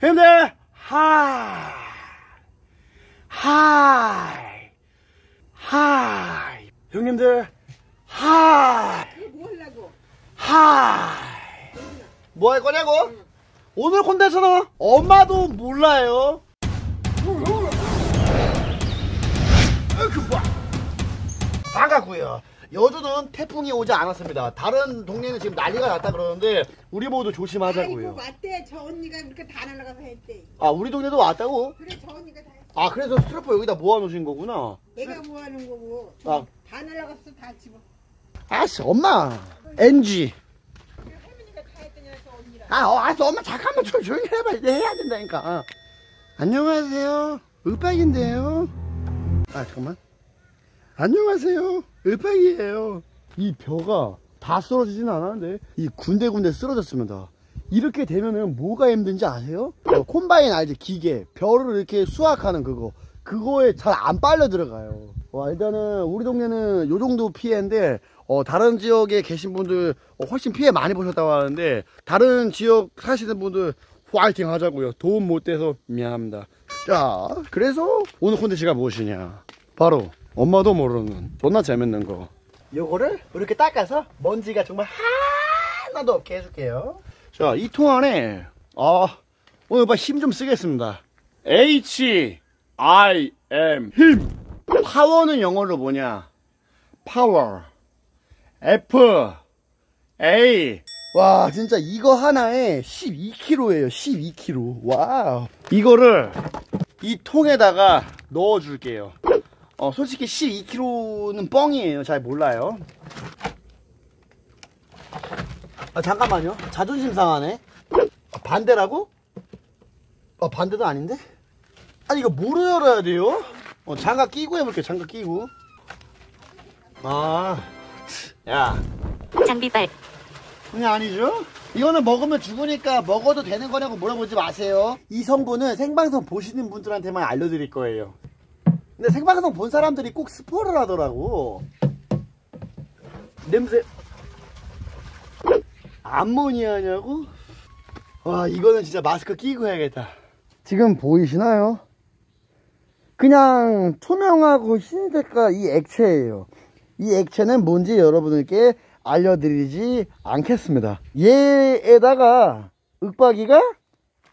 형님들 hi hi hi 형님들 hi 뭐 하려고? hi 뭐 할 거냐고? 오늘 콘텐츠는 엄마도 몰라요. 반갑고요 여주는 태풍이 오지 않았습니다 다른 동네는 지금 난리가 났다 그러는데 우리 모두 아이고 조심하자고요 맞대. 저 언니가 이렇게 다 날아가서 했대. 아 우리 동네도 왔다고? 그래 저 언니가 다 했대. 아 그래서 스트로퍼 여기다 모아놓으신 거구나 내가 뭐 하는 거고. 아. 다 날아갔어 다 집어. 알았어 엄마 NG 할머니가 다 했더니 저 언니랑. 아 어, 알았어 엄마 잠깐만 좀 조용히 해봐 이제 해야 된다니까 안녕하세요 윽박인데요 아 잠깐만 안녕하세요. 윽박이에요. 이 벼가 다 쓰러지진 않았는데 이 군데군데 쓰러졌습니다. 이렇게 되면은 뭐가 힘든지 아세요? 어, 콤바인 알지? 기계. 벼를 이렇게 수확하는 그거. 그거에 잘 안 빨려 들어가요. 와 일단은 우리 동네는 요 정도 피해인데 어, 다른 지역에 계신 분들 어, 훨씬 피해 많이 보셨다고 하는데 다른 지역 사시는 분들 화이팅 하자고요. 도움 못 돼서 미안합니다. 자 그래서 오늘 콘텐츠가 무엇이냐? 바로 엄마도 모르는 존나 재밌는 거. 요거를 이렇게 닦아서 먼지가 정말 하나도 없게 해줄게요. 자 이 통 안에 아 오늘 힘좀 쓰겠습니다. H I M. 힘! 파워는 영어로 뭐냐? 파워 F A. 와 진짜 이거 하나에 12kg예요 12kg wow. 이거를 이 통에다가 넣어 줄게요 어 솔직히 12kg는 뻥이에요 잘 몰라요 아 잠깐만요 자존심 상하네 아, 반대라고? 어 반대도 아닌데? 아니 이거 뭐로 열어야 돼요? 어 장갑 끼고 해볼게요 장갑 끼고 아 야 장비빨 그게 아니죠? 이거는 먹으면 죽으니까 먹어도 되는 거냐고 물어보지 마세요. 이 성분은 생방송 보시는 분들한테만 알려드릴 거예요. 근데 생방송 본 사람들이 꼭 스포를 하더라고. 냄새. 암모니아냐고? 와, 이거는 진짜 마스크 끼고 해야겠다. 지금 보이시나요? 그냥 투명하고 흰색깔 이 액체예요. 이 액체는 뭔지 여러분들께 알려드리지 않겠습니다. 얘에다가 윽박이가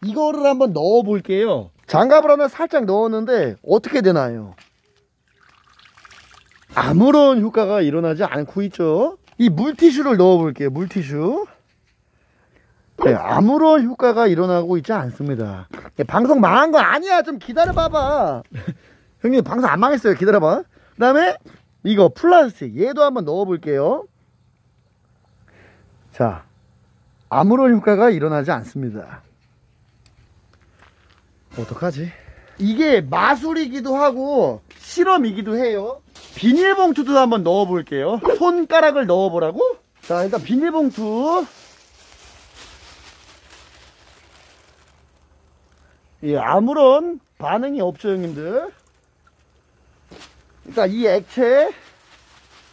이거를 한번 넣어 볼게요. 장갑을 하나 살짝 넣었는데 어떻게 되나요? 아무런 효과가 일어나지 않고 있죠. 이 물티슈를 넣어 볼게요. 물티슈. 네, 아무런 효과가 일어나고 있지 않습니다. 네, 방송 망한 거 아니야. 좀 기다려 봐봐. 형님 방송 안 망했어요. 기다려 봐. 그 다음에 이거 플라스틱 얘도 한번 넣어 볼게요. 자, 아무런 효과가 일어나지 않습니다. 어떡하지? 이게 마술이기도 하고 실험이기도 해요. 비닐봉투도 한번 넣어볼게요. 손가락을 넣어보라고? 자, 일단 비닐봉투. 예, 아무런 반응이 없죠, 형님들. 일단 이 액체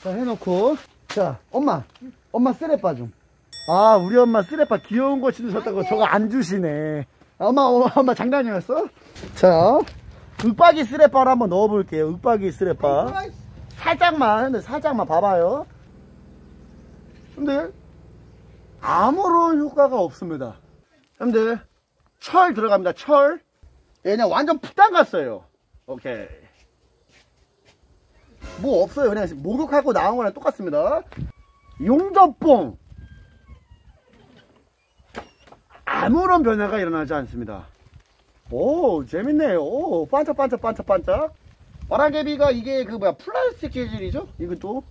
자 해놓고 자 엄마 엄마 쓰레빠 좀아 우리 엄마 쓰레빠 귀여운 거 신으셨다고 저거 안 주시네 아, 엄마 엄마, 장난이었어? 자 윽박이 쓰레빠를 한번 넣어볼게요. 윽박이 쓰레빠. 살짝만 근데 살짝만 봐봐요. 근데 아무런 효과가 없습니다. 형들 철 들어갑니다 철. 얘는 완전 푹 담갔어요. 오케이. 뭐 없어요. 그냥 목욕하고 나온 거랑 똑같습니다. 용접봉 아무런 변화가 일어나지 않습니다. 오 재밌네요. 오 반짝반짝 반짝반짝. 바라개비가 이게 그 뭐야 플라스틱 재질이죠? 이것도?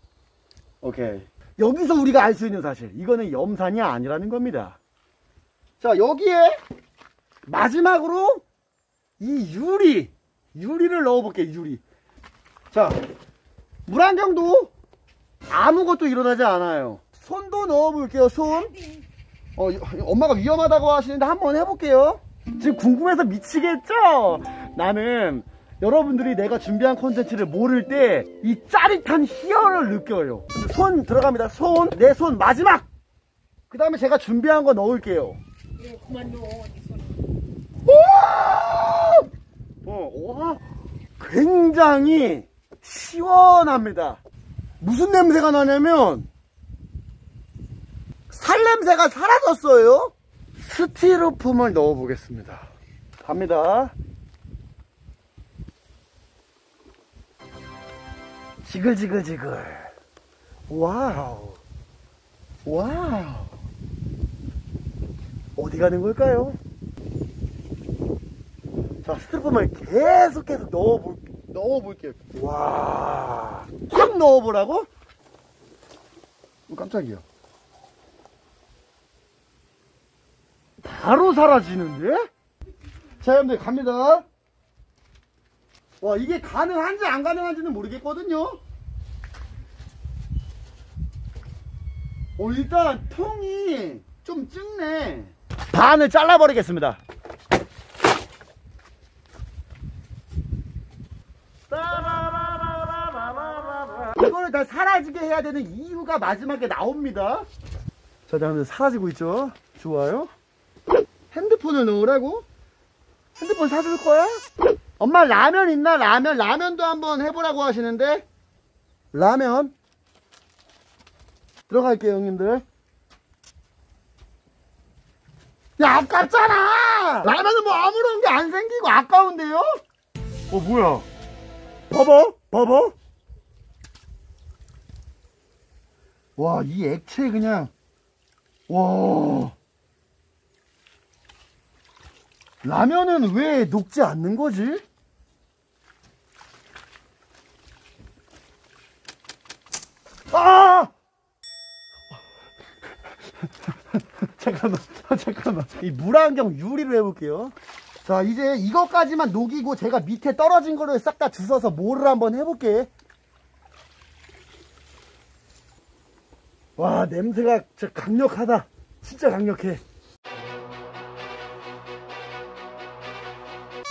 오케이. 여기서 우리가 알 수 있는 사실. 이거는 염산이 아니라는 겁니다. 자 여기에 마지막으로 이 유리 유리를 넣어볼게요 유리. 자 물안경도 아무것도 일어나지 않아요. 손도 넣어볼게요 손 어, 엄마가 위험하다고 하시는데 한번 해볼게요. 지금 궁금해서 미치겠죠? 나는 여러분들이 내가 준비한 콘텐츠를 모를 때 이 짜릿한 희열을 느껴요. 손 들어갑니다. 손 내 손 마지막! 그 다음에 제가 준비한 거 넣을게요. 네, 그만 넣어 네 어, 와! 굉장히 시원합니다. 무슨 냄새가 나냐면 살 냄새가 사라졌어요. 스티로폼을 넣어 보겠습니다. 갑니다. 지글지글지글. Wow. Wow. 어디 가는 걸까요? 자, 스티로폼을 계속 계속 넣어볼, 넣어볼게요. 와. 확 넣어보라고? 어, 깜짝이야. 바로 사라지는데? 자, 여러분들 갑니다. 와, 이게 가능한지 안 가능한지는 모르겠거든요. 어, 일단 통이 좀 적네. 반을 잘라버리겠습니다. 이거를 다 사라지게 해야 되는 이유가 마지막에 나옵니다. 자, 여러분들 사라지고 있죠? 좋아요. 핸드폰을 넣으라고? 핸드폰 사줄 거야? 엄마 라면 있나? 라면 라면도 한번 해보라고 하시는데 라면 들어갈게요 형님들 야 아깝잖아 라면은 뭐 아무런 게 안 생기고 아까운데요? 어 뭐야 봐봐 봐봐 와 이 액체 그냥 와 라면은 왜 녹지 않는 거지? 아! 잠깐만, 아, 잠깐만. 이 물안경 유리로 해볼게요. 자, 이제 이것까지만 녹이고 제가 밑에 떨어진 거를 싹 다 주워서 모를 한번 해볼게. 와, 냄새가 진짜 강력하다. 진짜 강력해.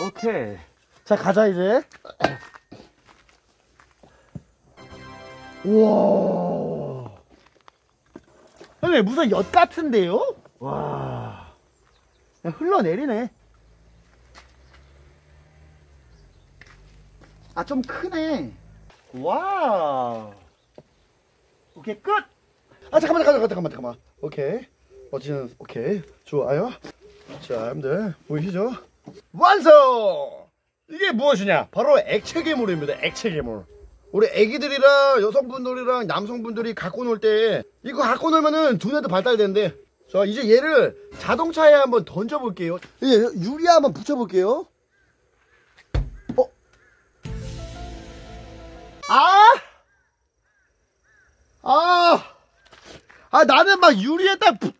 오케이. 자, 가자, 이제. 우와. 형님, 무슨 엿 같은데요? 와. 그냥 흘러내리네. 아, 좀 크네. 와. 오케이, 끝! 아, 잠깐만, 잠깐만, 잠깐만, 잠깐만. 오케이. 어찌는, 오케이. 좋아요. 자, 여러분들, 보이시죠? 완성! 이게 무엇이냐? 바로 액체 괴물입니다. 액체 괴물. 우리 애기들이랑 여성분들이랑 남성분들이 갖고 놀 때 이거 갖고 놀면은 두뇌도 발달된대. 자, 이제 얘를 자동차에 한번 던져볼게요. 이제 유리에 한번 붙여볼게요. 어? 아! 아! 아, 나는 막 유리에다 붙...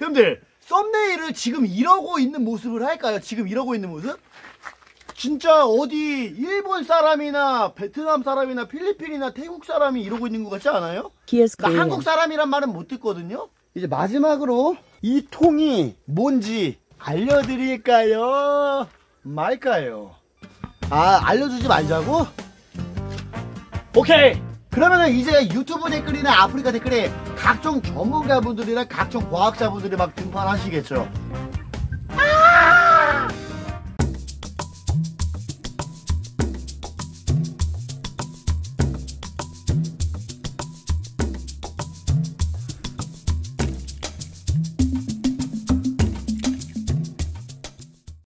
여러분들 썸네일을 지금 이러고 있는 모습을 할까요? 지금 이러고 있는 모습? 진짜 어디 일본 사람이나 베트남 사람이나 필리핀이나 태국 사람이 이러고 있는 것 같지 않아요? 나 Korean. 한국 사람이란 말은 못 듣거든요? 이제 마지막으로 이 통이 뭔지 알려드릴까요? 말까요? 아 알려주지 말자고? 오케이 그러면은 이제 유튜브 댓글이나 아프리카 댓글에 각종 전문가분들이나 각종 과학자분들이 막 등판하시겠죠